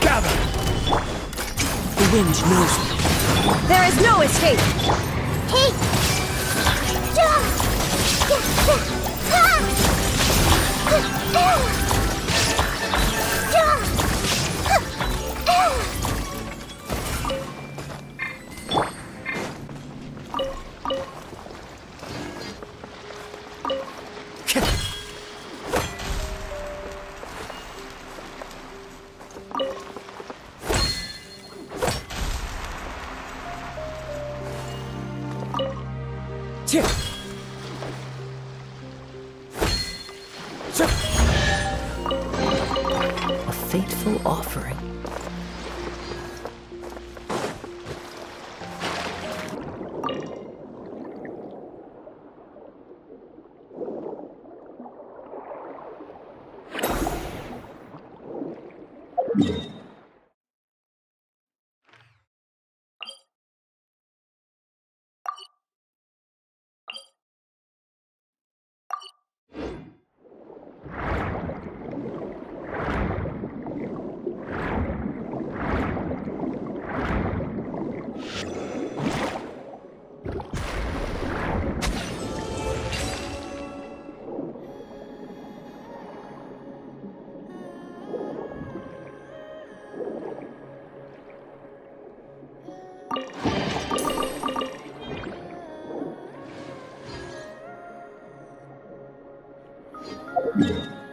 Gather! The wind knows me. There is no escape! Hey! A fateful offering. Yeah. Yeah.